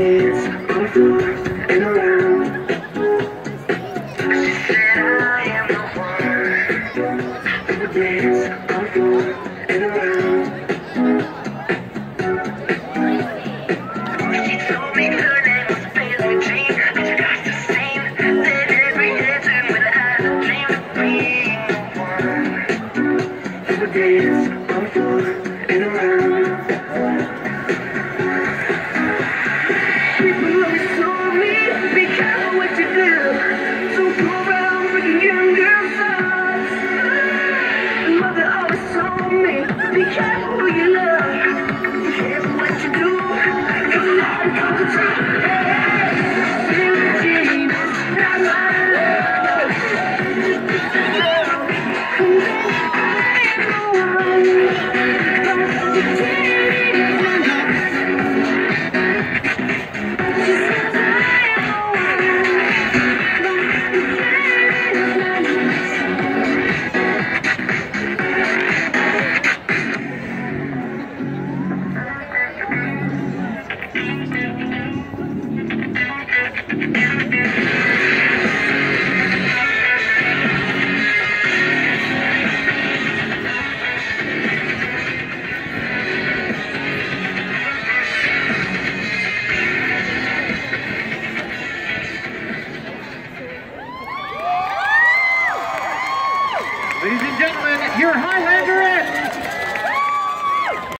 the floor and around. She said I am the one and around. She told me her name was Jean. She got the same. Every dream of being the one and around. Ladies and gentlemen, your Highlander.